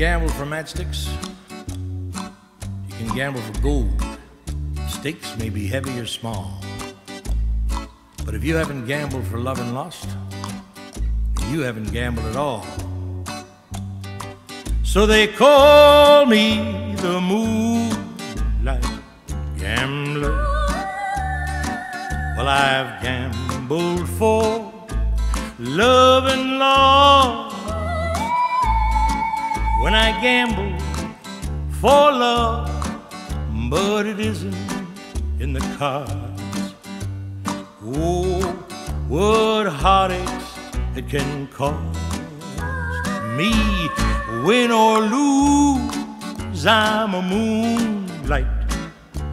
gamble for matchsticks. You can gamble for gold. Stakes may be heavy or small. But if you haven't gambled for love and lust, you haven't gambled at all. So they call me the moonlight gambler. Well, I've gambled for love and loss. When I gamble for love, but it isn't in the cards. Oh, what heartaches it can cause me, win or lose. I'm a moonlight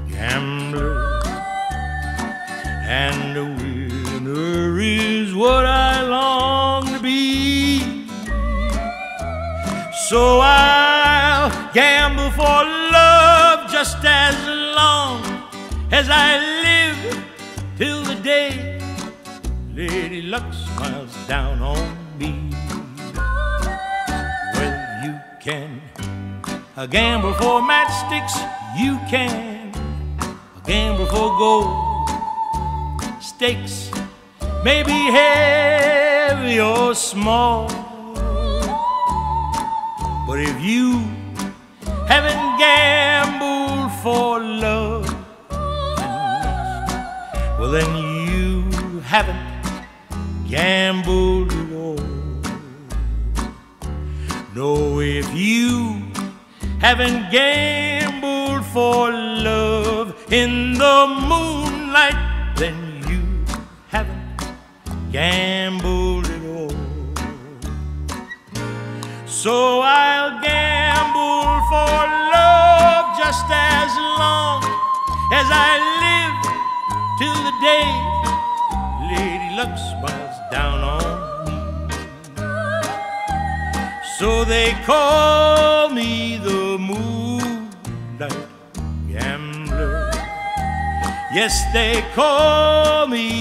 gambler, and a So I'll gamble for love just as long as I live till the day Lady Luck smiles down on me. Well, you can gamble for matchsticks, you can gamble for gold. Stakes may be heavy or small, but if you haven't gambled for love well, then you haven't gambled at all. No, if you haven't gambled for love in the moonlight, then you haven't gambled So I'll gamble for love just as long as I live till the day Lady Luck smiles down on me. So they call me the moonlight gambler. Yes, they call me